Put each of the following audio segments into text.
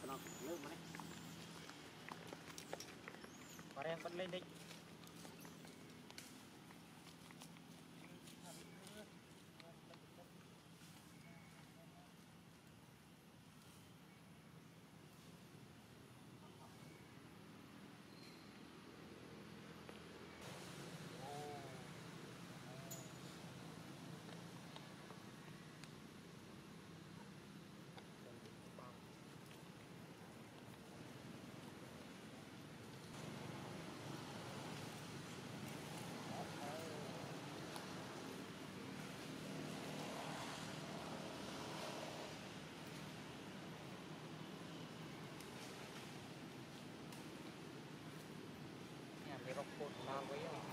ទៅដល់លើមកនេះបារែងបិទលេងនេះ Bravo yun.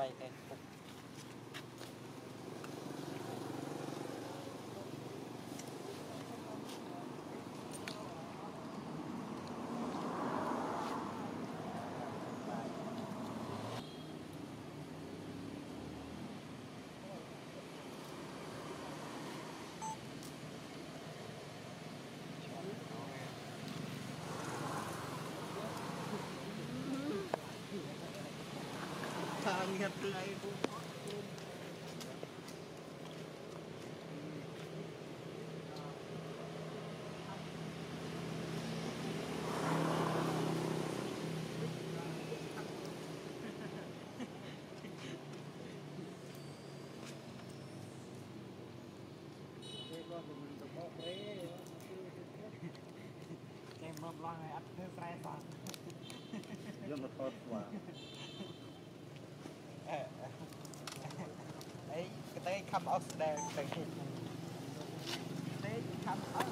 前ね、ここ nhập từ ấy cũng Kem mâm loang này ăn thế sai sao? Dân là thơm quá. អីគេតែ come out there តែគេតែ come out